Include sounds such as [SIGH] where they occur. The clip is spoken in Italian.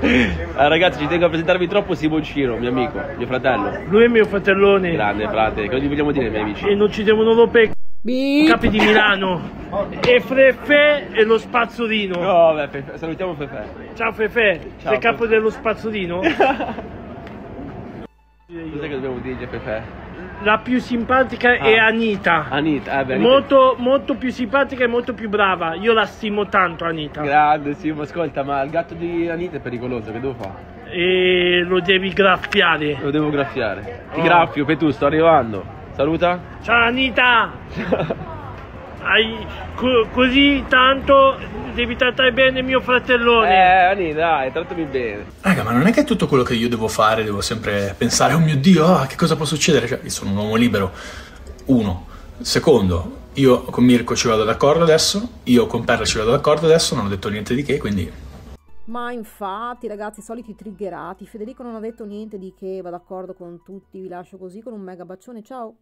[LAUGHS] Ah, ragazzi, ci tengo a presentarvi troppo Simon Ciro, mio amico, mio fratello. Lui è mio fratellone. Grande frate, cosa gli vogliamo dire miei amici? E non ci devono rompere i capi di Milano. [LAUGHS] E Fefe e lo spazzolino. No, beh, Fefe- salutiamo Fefe. Ciao Fefe, Ciao, sei capo Fefe. dello spazzolino? [LAUGHS] Cos'è che dobbiamo dire Fefe? La più simpatica è Ah. Anita. Anita, eh beh, Anita- Molto, molto più simpatica e molto più brava. Io la stimo tanto, Anita. Grande, sì, ma ascolta, ma il gatto di Anita è pericoloso, che devo fare? E lo devi graffiare. Lo devo graffiare. Ti Oh. graffio, Petù, sto arrivando. Saluta. Ciao Anita! [LAUGHS] Hai- co- così tanto devi trattare bene mio fratellone. Eh, Anita, dai, trattami bene. Raga, ma non è che è tutto quello che io devo fare, devo sempre pensare, oh mio Dio, ah, che cosa può succedere? Cioè, io sono un uomo libero. Uno. Secondo, io con Mirko ci vado d'accordo adesso, io con Perla ci vado d'accordo adesso, non ho detto niente di che, quindi Ma infatti, ragazzi, soliti triggerati. Federico non ha detto niente di che, va d'accordo con tutti, vi lascio così con un mega bacione, ciao!